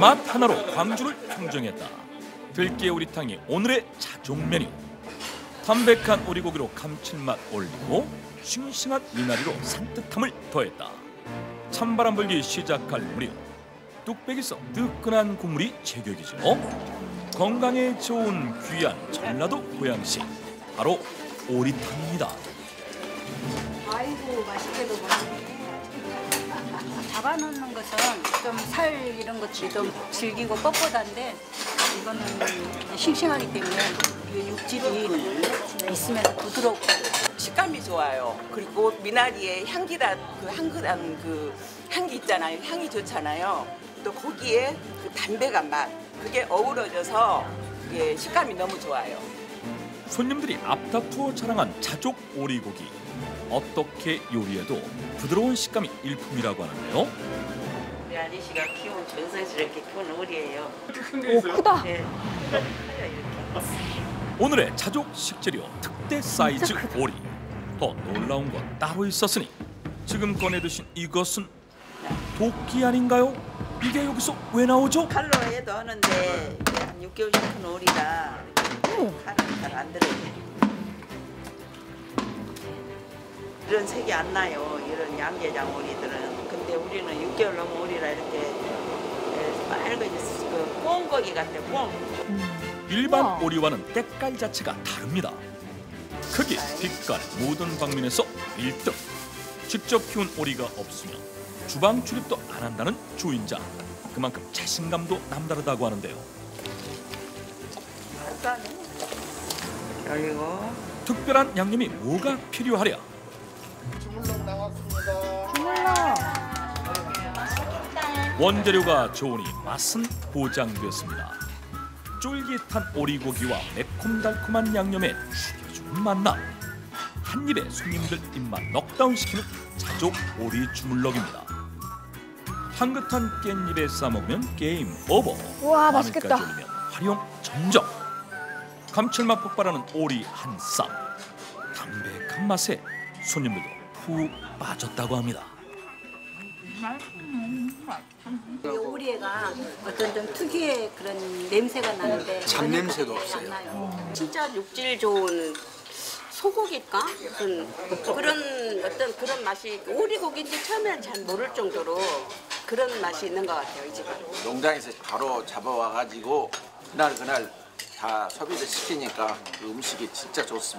맛 하나로 광주를 평정했다. 들깨 오리탕이 오늘의 자종 메뉴. 담백한 오리고기로 감칠맛 올리고 싱싱한 미나리로 산뜻함을 더했다. 찬바람 불기 시작할 무렵 뚝배기서 뜨끈한 국물이 제격이죠. 건강에 좋은 귀한 전라도 보양식 바로 오리탕입니다. 아이고 맛있게도 먹네. 잡아놓는 것은 좀 살 이런 것들이 좀 질기고 뻣뻣한데 이거는 싱싱하기 때문에 이 육질이 있으면 부드럽고 식감이 좋아요. 그리고 미나리의 향기라 그 향긋한 그 향기 있잖아요. 향이 좋잖아요. 또 고기에 그 담백한 맛 그게 어우러져서 이게 식감이 너무 좋아요. 손님들이 앞다투어 자랑한 자족 오리고기 어떻게 요리해도 부드러운 식감이 일품이라고 하는데요. 우리 아저씨가 키운 정성스럽게 키운 오리예요. 오 크다. 네. 오늘의 자족 식재료 특대 사이즈 오리 더 놀라운 건 따로 있었으니 지금 꺼내 드신 이것은 도끼 아닌가요? 이게 여기서 왜 나오죠? 칼로 해도 하는데 한 6개월 큰 오리라 칼은 잘안 들어요. 이런 색이 안 나요. 이런 양계장 오리들은. 근데 우리는 6개월 넘은 오리라 이렇게 예, 빨개졌어. 그 꽁거기 같아, 꽁. 일반 우와. 오리와는 때깔 자체가 다릅니다. 크기, 빛깔 모든 방면에서 1등. 직접 키운 오리가 없으면 주방 출입도 안 한다는 주인장. 그만큼 자신감도 남다르다고 하는데요. 열리고. 특별한 양념이 뭐가 필요하랴? 주물러. 원재료가 좋으니 맛은 보장됐습니다. 쫄깃한 오리고기와 매콤달콤한 양념에 죽여주는 맛남. 한 입에 손님들 입맛 넉다운 시키는 자족 오리 주물럭입니다. 향긋한 깻잎에 싸먹으면 게임 오버. 마늘까지 맛있겠다. 활용 점정. 감칠맛 폭발하는 오리 한 쌈. 담백한 맛에 손님들도 푹 빠졌다고 합니다. 이 오리가 어떤 좀 특유의 그런 냄새가 나는데 잡냄새도 전혀 없어요. 안 나요. 진짜 육질 좋은 소고기일까? 무슨 그런 어떤 그런 맛이 오리고기인지 처음에는 잘 모를 정도로 그런 맛이 있는 것 같아요 이 집은. 농장에서 바로 잡아와 가지고 그날 그날 다 소비를 시키니까 그 음식이 진짜 좋습니다.